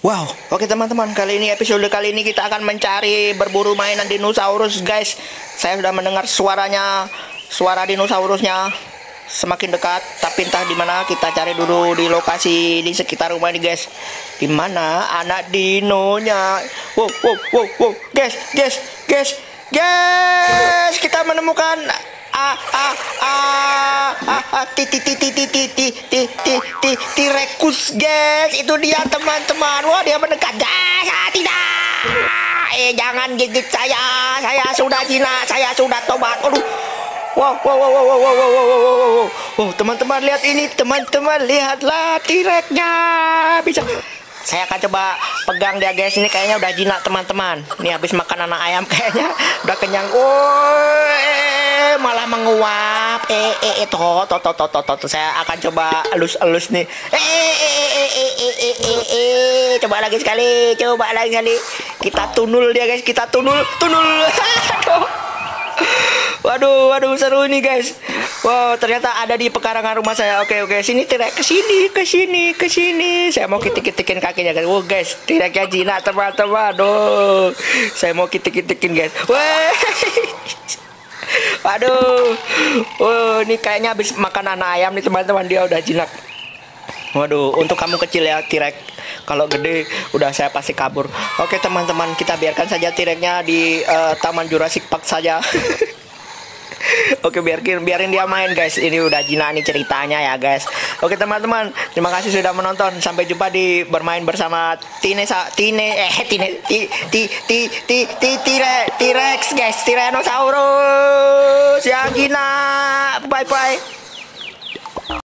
Wow, oke teman-teman, kali ini episode kali ini kita akan mencari berburu mainan dinosaurus, guys. Saya sudah mendengar suaranya, suara dinosaurusnya semakin dekat, tapi entah di mana kita cari dulu di lokasi di sekitar rumah ini, guys. Di mana anak dinonya? Wow, wow, wow, wow, guys, guys, guys, guys, kita menemukan ah ah ah ti ti ti ti ti ti ti ti ti ti guys itu dia teman-teman wah dia mendekat guys ah, tidak eh jangan gigit saya saya sudah jinak saya sudah tobat aduh Wow, wow, wow, wow, wow, wow, wow, wow, wow, wow, teman-teman lihat ini, teman-teman lihatlah T-Rex-nya bisa. Saya akan coba pegang dia guys, ini kayaknya udah jinak teman-teman. Ini habis makan anak ayam kayaknya udah kenyang. Oh, malah menguap. Eh eh eh toh toh toh toh toh, toh. Saya akan coba elus-elus nih. Eh eh eh eh eh eh eh eh eh coba lagi sekali, coba lagi sekali. Kita tunul dia guys, kita tunul, tunul. Waduh, waduh seru ini guys. Wow, ternyata ada di pekarangan rumah saya. Oke, oke, sini tidak ke sini, ke sini, ke sini. Saya mau kitik-kitikin kakinya guys. Wow, guys, tidak jinak teman-teman. Aduh, saya mau kitik-kitikin guys. Wah. Waduh. Oh, ini kayaknya habis makan anak ayam nih teman-teman dia udah jinak. Waduh, untuk kamu kecil ya Tirek. Kalau gede udah saya pasti kabur. Oke teman-teman, kita biarkan saja Tireknya di uh, Taman Jurassic Park saja. Oke biarin biarin dia main guys. Ini udah jinak nih ceritanya ya guys. Oke teman-teman, terima kasih sudah menonton. Sampai jumpa di bermain bersama Tine sa Tine eh Tine ti ti ti ti ti T-Rex guys, Tyrannosaurus yang jinak. Bye bye.